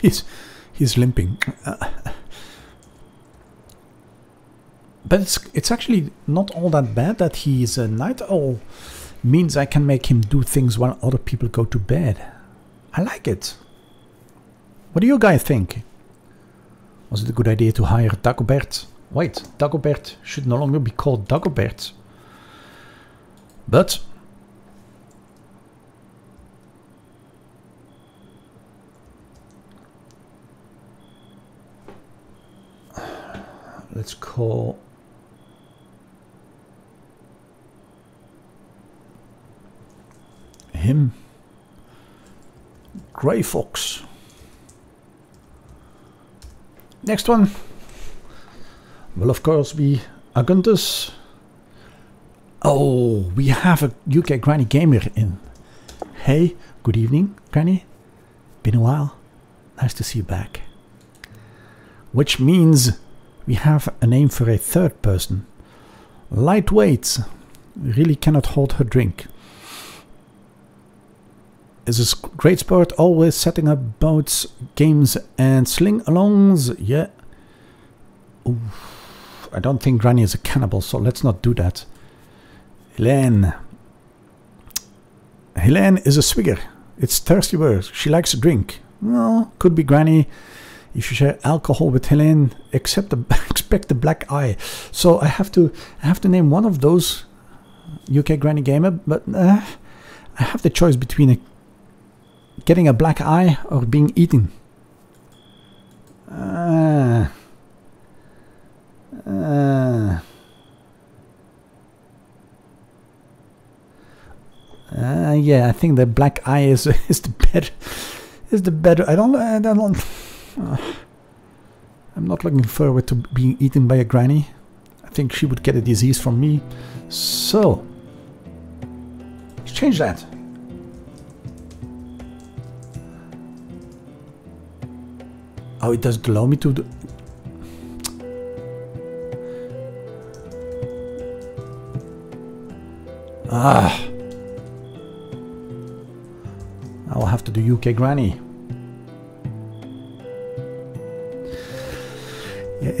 he's he's limping. Uh, but it's it's actually not all that bad that he's a night owl. Means I can make him do things while other people go to bed. I like it. What do you guys think? Was it a good idea to hire Dagobert? Wait, Dagobert should no longer be called Dagobert. But let's call him Grey Fox. Next one will of course be Aguntus. Oh, we have a UK Granny Gamer in. Hey, good evening, Granny. Been a while. Nice to see you back. Which means we have a name for a third person. Lightweight. Really cannot hold her drink. Is a great sport, always setting up boats, games and sling-alongs. Yeah. Oof. I don't think Granny is a cannibal, so let's not do that. Helene. Helene is a swigger. It's thirsty word. She likes to drink. Well, could be Granny. If you share alcohol with Helene, except the, expect the black eye. So I have to I have to name one of those UK Granny Gamer, but uh, I have the choice between a, getting a black eye or being eaten. Uh, uh, uh, yeah, I think the black eye is is the better is the better. I don't I don't. Uh, I'm not looking forward to being eaten by a granny. I think she would get a disease from me. So let's change that. Oh, it doesn't allow me to do Ah. I'll have to do UK Granny.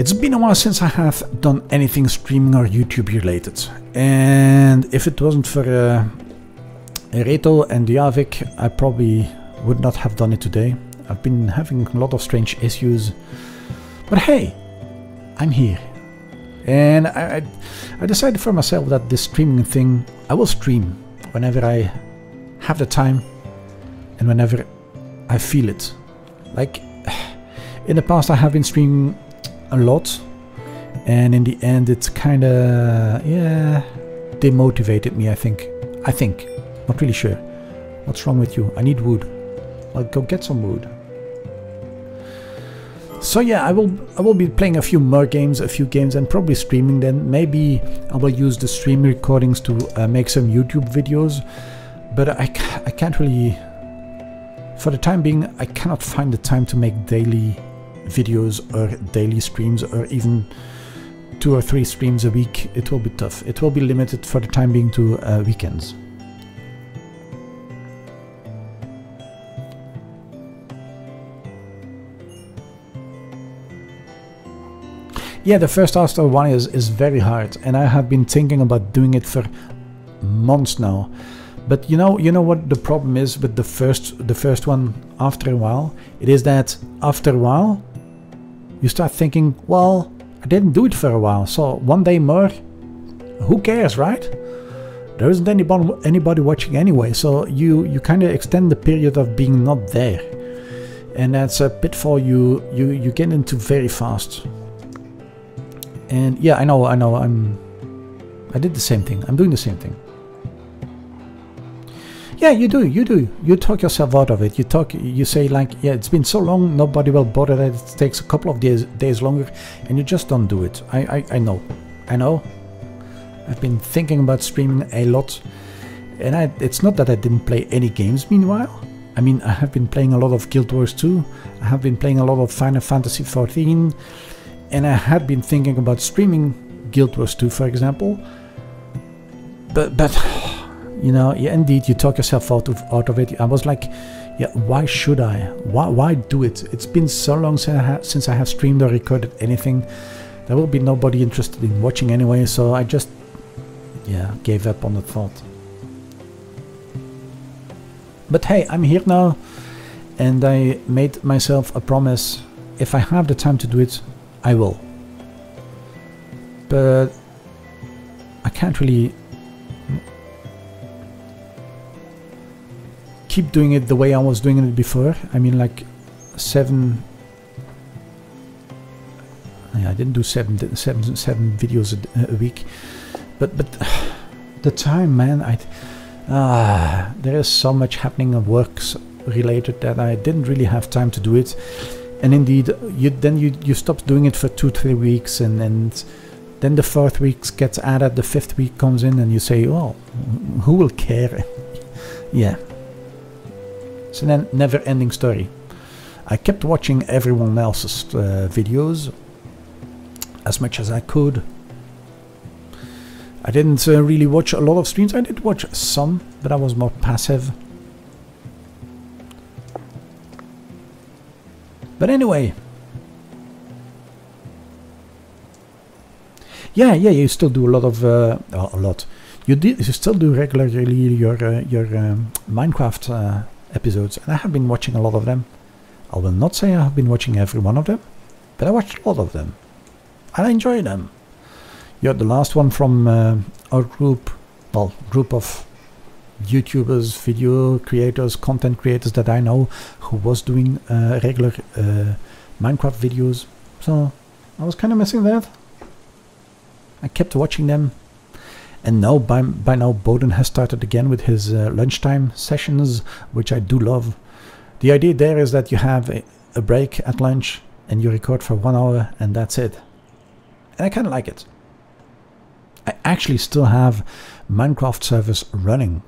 It's been a while since I have done anything streaming or YouTube related. And if it wasn't for uh, Reto and Diavik, I probably would not have done it today. I've been having a lot of strange issues. But hey, I'm here. And I, I, I decided for myself that this streaming thing, I will stream whenever I have the time and whenever I feel it. Like, in the past I have been streaming a lot and in the end it's kinda, yeah, demotivated me I think. I think, not really sure. What's wrong with you? I need wood. I'll go get some wood. So yeah, I will I will be playing a few more games, a few games, and probably streaming. Then maybe I will use the stream recordings to uh, make some YouTube videos. But I I can't really, for the time being, I cannot find the time to make daily videos or daily streams or even two or three streams a week. It will be tough. It will be limited for the time being to uh, weekends. Yeah, the first Astro one is, is very hard, and I have been thinking about doing it for months now. But you know, you know what the problem is with the first the first one. After a while, it is that after a while, you start thinking, well, I didn't do it for a while, so one day more, who cares, right? There isn't anybody anybody watching anyway, so you you kind of extend the period of being not there, and that's a pitfall you you you get into very fast. And yeah, I know, I know, I'm... I did the same thing. I'm doing the same thing. Yeah, you do, you do. You talk yourself out of it. You talk, you say like, yeah, it's been so long, nobody will bother that it takes a couple of days days longer, and you just don't do it. I, I, I know. I know. I've been thinking about streaming a lot, and I, it's not that I didn't play any games meanwhile. I mean, I have been playing a lot of Guild Wars 2, I have been playing a lot of Final Fantasy 14, and I had been thinking about streaming Guild Wars 2 for example but but You know, yeah, indeed, you talk yourself out of out of it. I was like, yeah, why should I? Why why do it? It's been so long since I, since I have streamed or recorded anything. There will be nobody interested in watching anyway, so I just, yeah, gave up on the thought. But hey, I'm here now, and I made myself a promise. If I have the time to do it, I will. But I can't really keep doing it the way I was doing it before. I mean, like seven. Yeah, I didn't do seven, seven, seven videos a, a week, but but the time, man, I ah, there is so much happening of works related that I didn't really have time to do it. And indeed, you then you you stop doing it for two three weeks, and and then the fourth week gets added, the fifth week comes in, and you say, "Oh, who will care?" yeah, it's a never-ending story. I kept watching everyone else's uh, videos as much as I could. I didn't uh, really watch a lot of streams. I did watch some, but I was more passive. But anyway. Yeah, yeah, you still do a lot of... Uh, a lot. You, did, you still do regularly your, uh, your um, Minecraft uh, episodes, and I have been watching a lot of them. I will not say I have been watching every one of them, but I watched a lot of them. And I enjoy them. You're the last one from uh, our group, well, group of YouTubers, video creators, content creators that I know who was doing uh, regular uh, Minecraft videos. So I was kind of missing that. I kept watching them. And now, by, by now, Bowden has started again with his uh, lunchtime sessions, which I do love. The idea there is that you have a, a break at lunch and you record for one hour and that's it. And I kind of like it. I actually still have Minecraft servers running.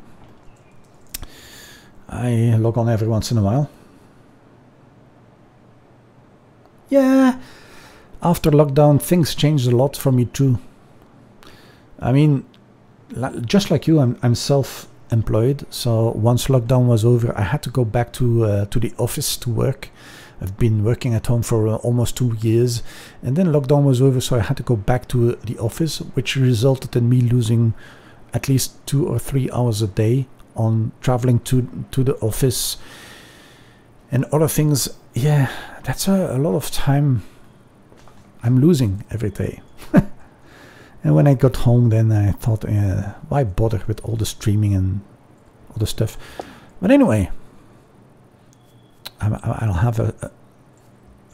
I log on every once in a while. Yeah, after lockdown things changed a lot for me too. I mean, just like you, I'm, I'm self-employed. So once lockdown was over, I had to go back to uh, to the office to work. I've been working at home for uh, almost two years, and then lockdown was over, so I had to go back to the office, which resulted in me losing at least two or three hours a day on traveling to to the office and other things. Yeah, that's a, a lot of time I'm losing every day. And when I got home, then I thought, uh, why bother with all the streaming and all the stuff? But anyway, I'll have a,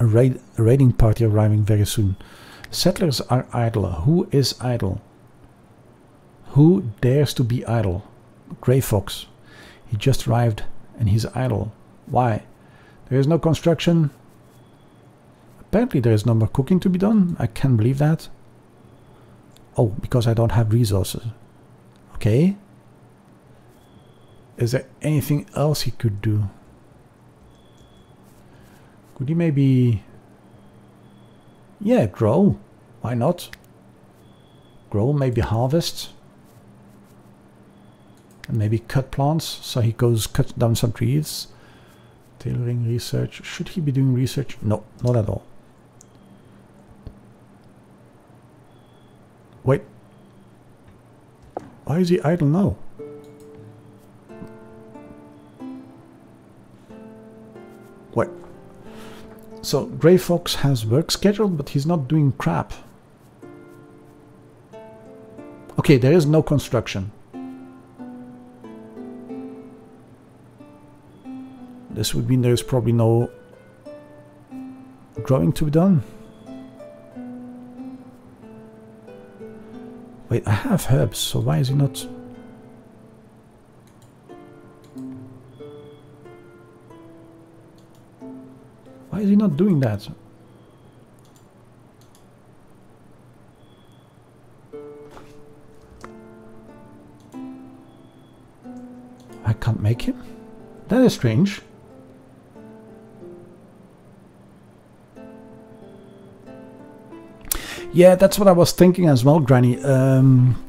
a, raid, a raiding party arriving very soon. Settlers are idle. Who is idle? Who dares to be idle? Grey Fox. He just arrived and he's idle. Why? There is no construction. Apparently there is no more cooking to be done. I can't believe that. Oh, because I don't have resources. Okay. Is there anything else he could do? Could he maybe... Yeah, grow. Why not? Grow, maybe harvest. And maybe cut plants. So he goes cut down some trees. Tailoring research. Should he be doing research? No, not at all. Why is he idle now? What? So Grey Fox has work scheduled, but he's not doing crap. Okay, there is no construction. This would mean there's probably no growing to be done. Wait, I have herbs, so why is he not... Why is he not doing that? I can't make him? That is strange. Yeah, that's what I was thinking as well, Granny. Um,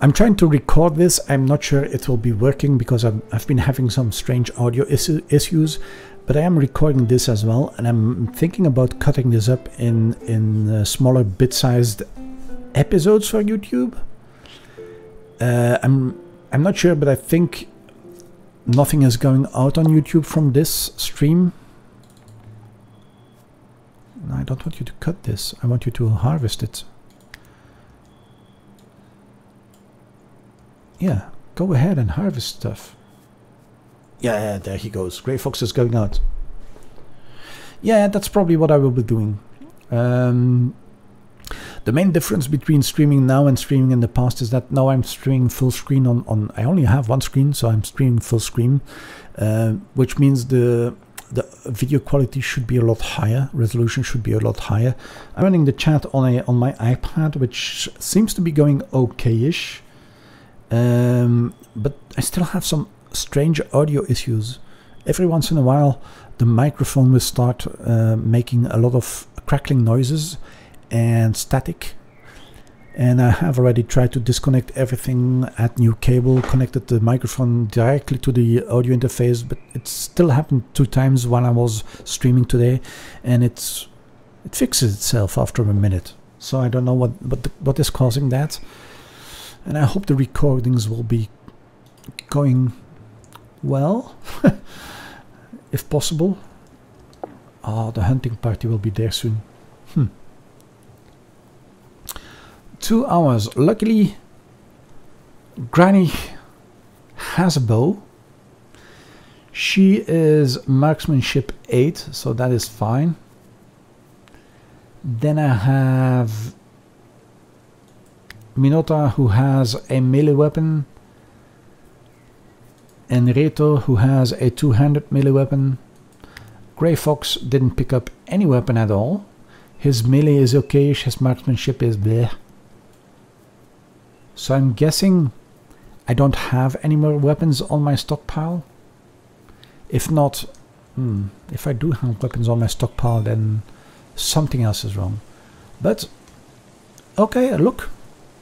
I'm trying to record this. I'm not sure it will be working because i have been having some strange audio issues, but I am recording this as well, and I'm thinking about cutting this up in in uh, smaller bit-sized episodes for YouTube. Uh, I'm I'm not sure, but I think nothing is going out on YouTube from this stream. I don't want you to cut this. I want you to harvest it. Yeah, go ahead and harvest stuff. Yeah, there he goes. Grey Fox is going out. Yeah, that's probably what I will be doing. Um, the main difference between streaming now and streaming in the past is that now I'm streaming full screen on, on I only have one screen, so I'm streaming full screen, uh, which means the the video quality should be a lot higher, resolution should be a lot higher. I'm running the chat on a on my iPad, which seems to be going okay-ish. Um, but I still have some strange audio issues. Every once in a while, the microphone will start uh, making a lot of crackling noises and static. And I have already tried to disconnect everything at new cable, connected the microphone directly to the audio interface, but it still happened two times while I was streaming today, and it's it fixes itself after a minute. So I don't know what what the, what is causing that and I hope the recordings will be going well if possible oh the hunting party will be there soon hmm. Two hours luckily granny has a bow she is marksmanship 8 so that is fine then I have Minota who has a melee weapon and Reto who has a two-handed melee weapon. Grey Fox didn't pick up any weapon at all. His melee is okay, his marksmanship is bleh. So I'm guessing I don't have any more weapons on my stockpile. If not, hmm, if I do have weapons on my stockpile then something else is wrong. But, okay, look,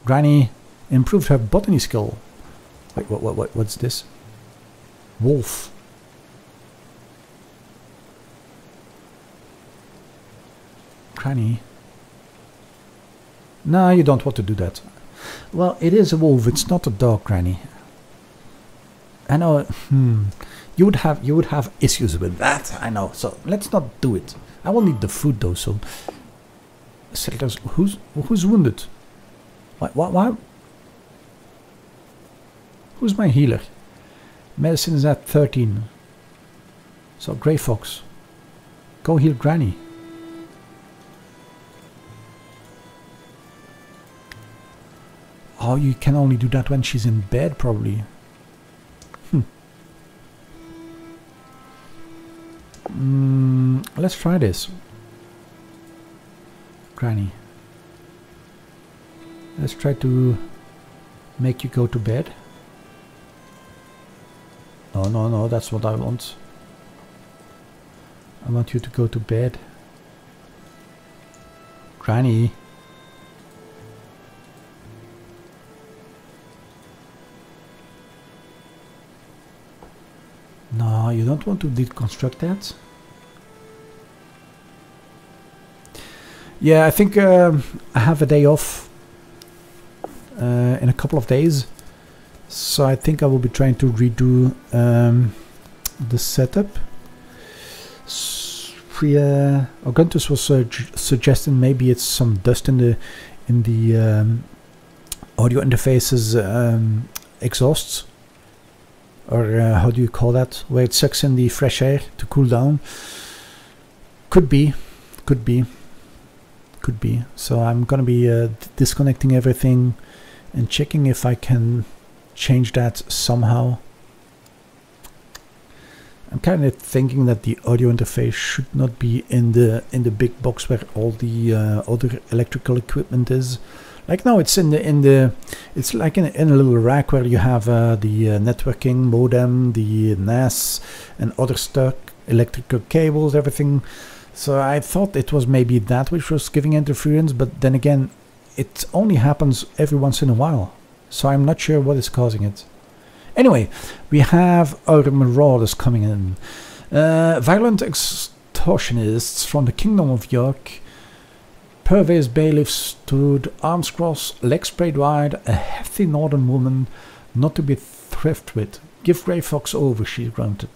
Granny improved her botany skill. Wait, what, what, what, what's this? Wolf. Granny. No, you don't want to do that. Well, it is a wolf. It's not a dog, Granny. I know. Hmm. You would have you would have issues with that. I know. So let's not do it. I will need the food though. So settlers, who's who's wounded? Why, why, why? Who's my healer? Medicine is at 13. So Grey Fox, go heal Granny. Oh, you can only do that when she's in bed, probably. Hmm. Mm, let's try this. Granny. Let's try to make you go to bed. No, no, no, that's what I want. I want you to go to bed. Granny. No, you don't want to deconstruct that? Yeah, I think um, I have a day off uh, in a couple of days. So I think I will be trying to redo um, the setup. Yeah, Augustus was uh, suggesting maybe it's some dust in the in the um, audio interfaces um, exhausts, or uh, how do you call that? Where it sucks in the fresh air to cool down. Could be, could be, could be. So I'm gonna be uh, disconnecting everything and checking if I can change that somehow. I'm kind of thinking that the audio interface should not be in the in the big box where all the uh, other electrical equipment is. Like now, it's in the in the it's like in, in a little rack where you have uh, the uh, networking modem, the NAS, and other stuff, electrical cables, everything. So I thought it was maybe that which was giving interference, but then again, it only happens every once in a while. So I'm not sure what is causing it. Anyway, we have our marauders coming in. Uh, violent extortionists from the Kingdom of York. Purveyor's bailiff stood, arms crossed, legs spread wide, a hefty northern woman, not to be thrifted with. Give Grey Fox over, she grunted.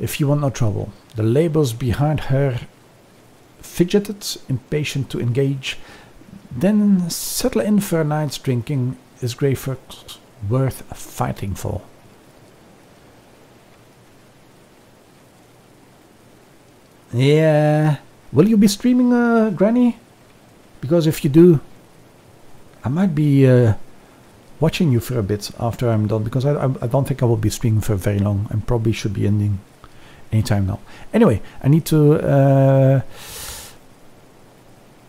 If you want no trouble. The labels behind her fidgeted, impatient to engage. Then settle in for a night's drinking. Is Grey Fox worth fighting for? Yeah. Will you be streaming, uh, Granny? Because if you do, I might be uh, watching you for a bit after I'm done. Because I, I, don't think I will be streaming for very long. I probably should be ending anytime now. Anyway, I need to... Uh,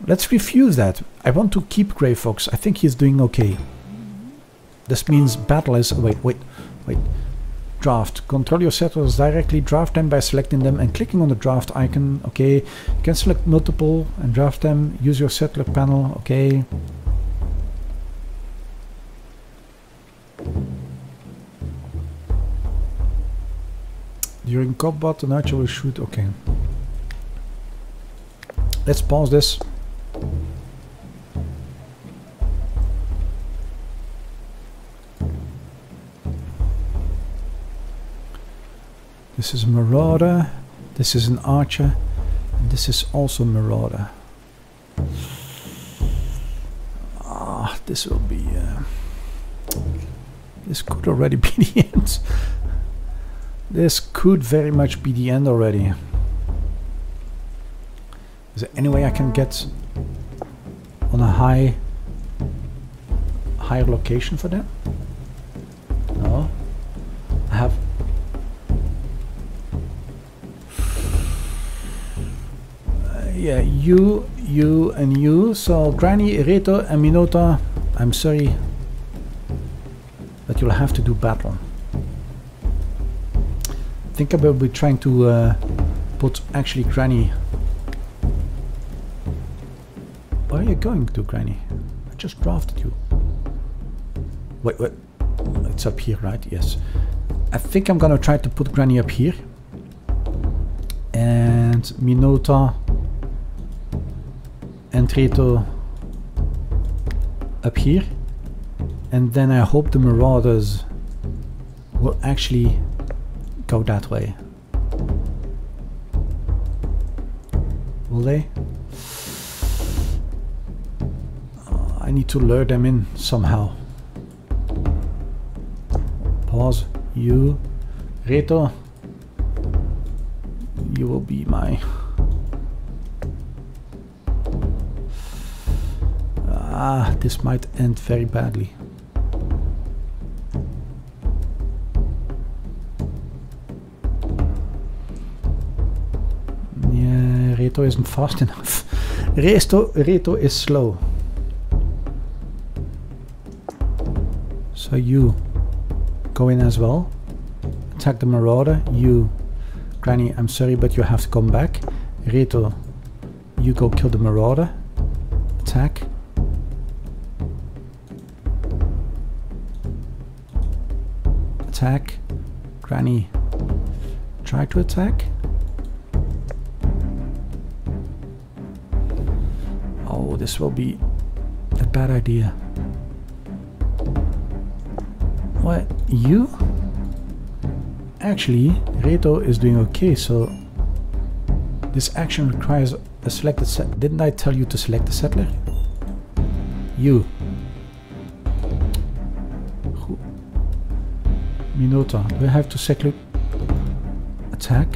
let's refuse that. I want to keep Grey Fox. I think he's doing okay. This means battle is... Wait, wait, wait. Draft. Control your settlers directly. Draft them by selecting them and clicking on the draft icon. Okay. You can select multiple and draft them. Use your settler panel. Okay. During combat, an archer will shoot. Okay. Let's pause this. This is Marauder, this is an Archer, and this is also Marauder. Ah, this will be... Uh, this could already be the end. This could very much be the end already. Is there any way I can get on a high higher location for them? You, you, and you. So Granny, Reto, and Minota, I'm sorry, but you'll have to do battle. I think I will trying to uh, put actually Granny. Where are you going to, Granny? I just drafted you. Wait, wait. It's up here, right? Yes. I think I'm gonna try to put Granny up here. And Minota and Reto up here and then I hope the marauders will actually go that way. Will they? Uh, I need to lure them in somehow. Pause. You Reto you will be my Ah, this might end very badly. Yeah, Reto isn't fast enough. Reto, Reto is slow. So you go in as well. Attack the Marauder. You, Granny, I'm sorry, but you have to come back. Reto, you go kill the Marauder. Attack. Attack. Granny, try to attack. Oh, this will be a bad idea. What? You? Actually, Reto is doing okay, so this action requires a selected set. Didn't I tell you to select the settler? You. Minota. Do I have to seclude attack?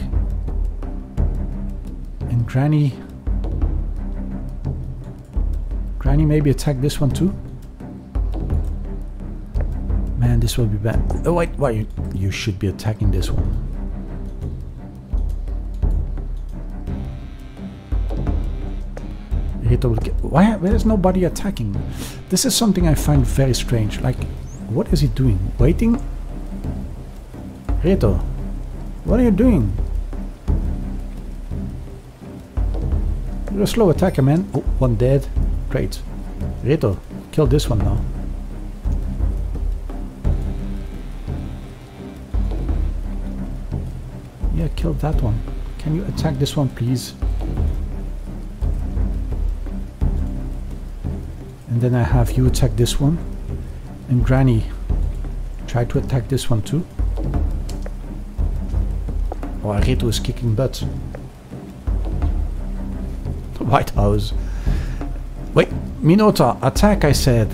And Granny... Granny maybe attack this one too? Man, this will be bad. Oh wait, why you, you should be attacking this one. Why there's nobody attacking? This is something I find very strange. Like, what is he doing? Waiting Prieto, what are you doing? You're a slow attacker, man. Oh, one dead. Great. Reto, kill this one now. Yeah, kill that one. Can you attack this one, please? And then I have you attack this one. And Granny, try to attack this one too. Oh, Areto is kicking butt. The White House. Wait, Minota, attack I said.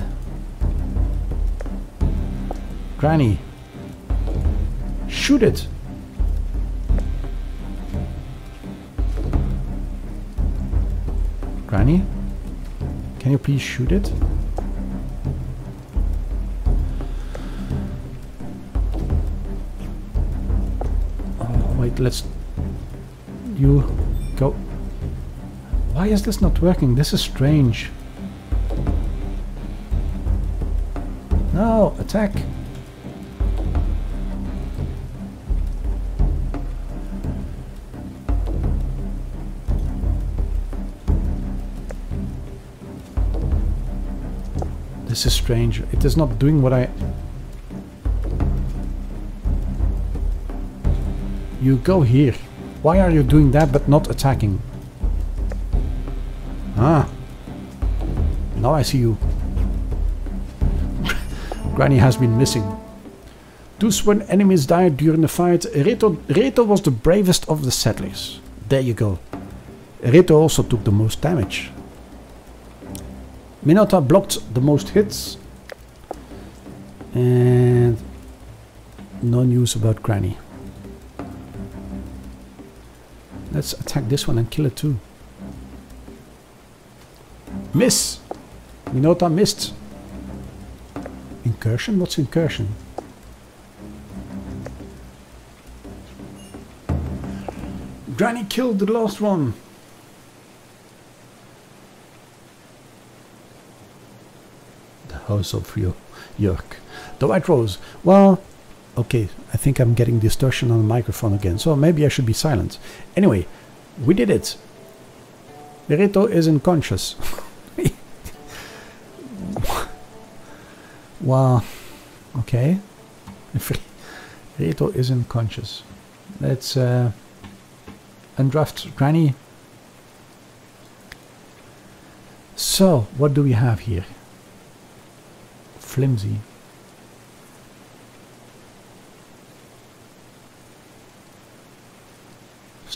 Granny. Shoot it. Granny? Can you please shoot it? Wait, let's... You go... Why is this not working? This is strange. No, attack! This is strange. It is not doing what I... You go here. Why are you doing that but not attacking? Ah. Now I see you. Granny has been missing. Thus when enemies died during the fight, Reto, Reto was the bravest of the settlers. There you go. Reto also took the most damage. Minota blocked the most hits. And no news about Granny. Let's attack this one and kill it too. Miss! Minota missed. Incursion? What's incursion? Granny killed the last one. The house of York. The White Rose. Well, okay, I think I'm getting distortion on the microphone again, so maybe I should be silent. Anyway, we did it. Berito is unconscious. wow. Okay. Berito is unconscious. Let's uh, undraft Granny. So, what do we have here? flimsy.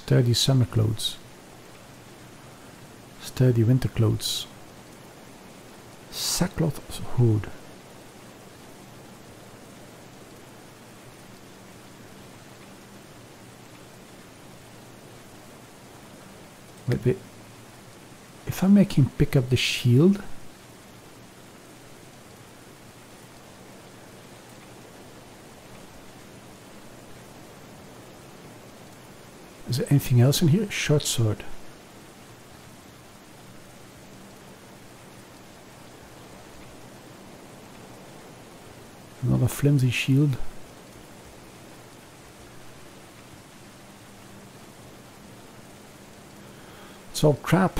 Sturdy summer clothes. Sturdy winter clothes. Sackcloth hood. Wait, wait. If I make him pick up the shield, Is there anything else in here? Short sword. Another flimsy shield. It's all crap.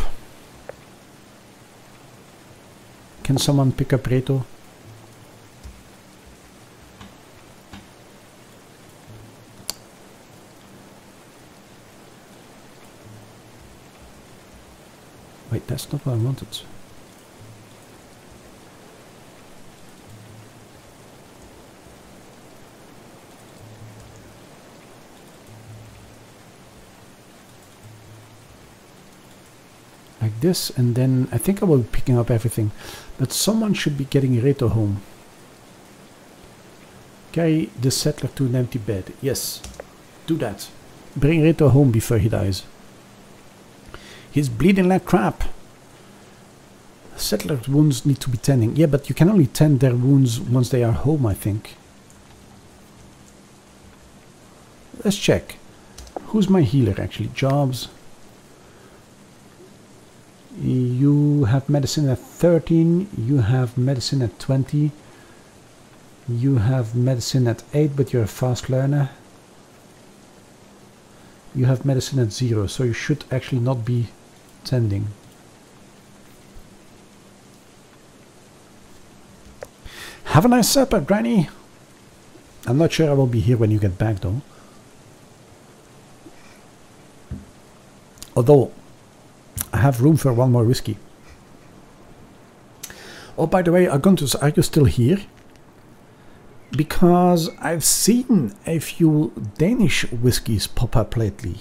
Can someone pick up Reto? That's not what I wanted. Like this, and then I think I will be picking up everything. But someone should be getting Reto home. Carry the settler to an empty bed. Yes, do that. Bring Reto home before he dies. He's bleeding like crap. Settlers' wounds need to be tending. Yeah, but you can only tend their wounds once they are home, I think. Let's check. Who's my healer, actually? Jobs. You have medicine at 13. You have medicine at 20. You have medicine at 8, but you're a fast learner. You have medicine at 0, so you should actually not be tending. Have a nice supper, Granny. I'm not sure I will be here when you get back, though. Although, I have room for one more whiskey. Oh, by the way, Aguntus, are you still here? Because I've seen a few Danish whiskies pop up lately.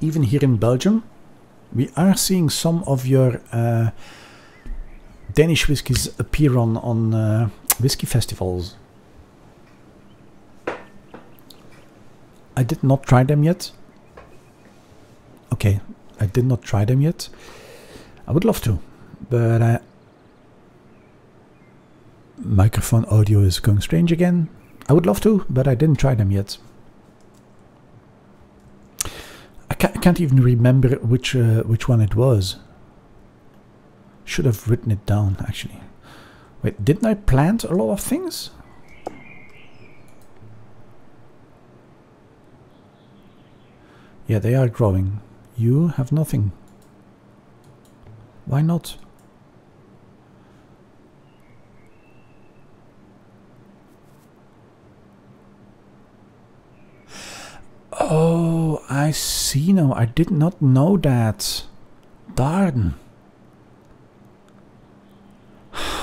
Even here in Belgium, we are seeing some of your uh, Danish whiskies appear on, on uh, whiskey festivals. I did not try them yet. Okay, I did not try them yet. I would love to, but uh, microphone audio is going strange again. I would love to, but I didn't try them yet. I can't, I can't even remember which uh, which one it was. Should have written it down actually. Wait, didn't I plant a lot of things? Yeah, they are growing. You have nothing. Why not? Oh, I see now. I did not know that. Darn.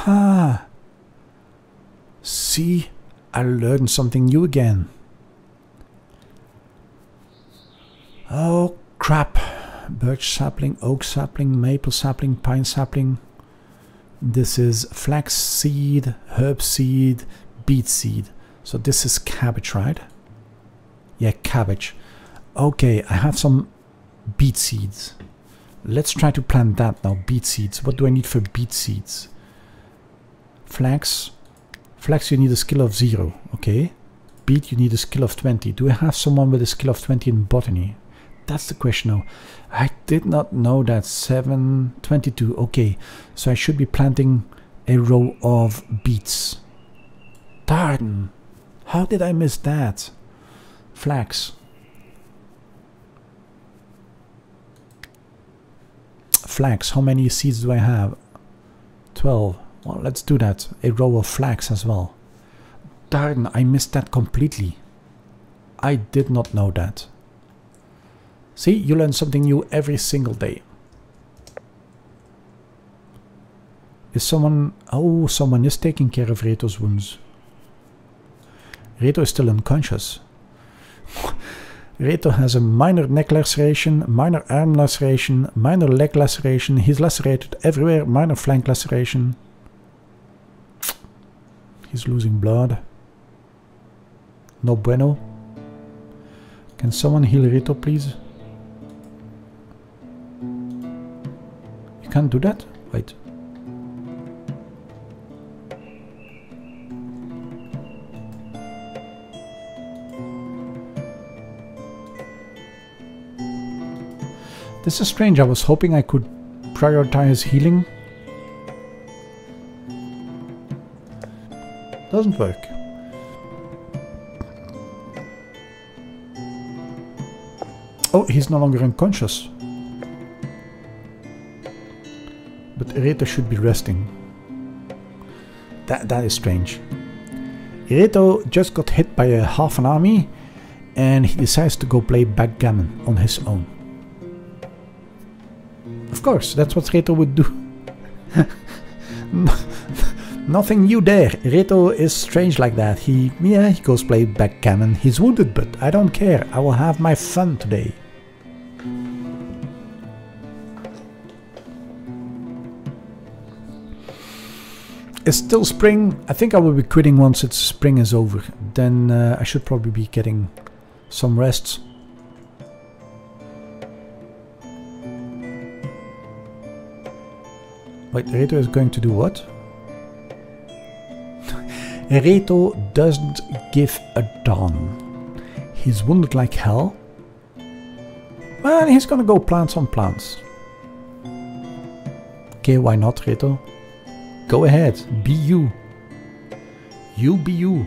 Ha. See, I learned something new again. Oh, crap. Birch sapling, oak sapling, maple sapling, pine sapling. This is flax seed, herb seed, beet seed. So this is cabbage, right? Yeah, cabbage. Okay, I have some beet seeds. Let's try to plant that now, beet seeds. What do I need for beet seeds? Flax. Flax you need a skill of 0, okay. Beet you need a skill of 20. Do I have someone with a skill of 20 in botany? That's the question now. I did not know that. 722. Okay, so I should be planting a row of beets. Darn. How did I miss that? Flax. Flax. How many seeds do I have? 12. Well, let's do that. A row of flax as well. Darn, I missed that completely. I did not know that. See, you learn something new every single day. Is someone... Oh, someone is taking care of Reto's wounds. Reto is still unconscious. Reto has a minor neck laceration, minor arm laceration, minor leg laceration. He's lacerated everywhere, minor flank laceration. He's losing blood. No bueno. Can someone heal Reto, please? You can't do that? Wait. This is strange. I was hoping I could prioritize healing. Doesn't work. Oh, he's no longer unconscious. But Reto should be resting. That, that is strange. Reto just got hit by a half an army and he decides to go play backgammon on his own. Of course, that's what Reto would do. Nothing new there. Reto is strange like that. He, yeah, he goes play backgammon. He's wounded, but I don't care. I will have my fun today. It's still spring. I think I will be quitting once it's spring is over. Then uh, I should probably be getting some rests. Wait, Reto is going to do what? Reto doesn't give a darn. He's wounded like hell. Well, he's gonna go plant some plants. Okay, why not, Reto? Go ahead, be you. You be you.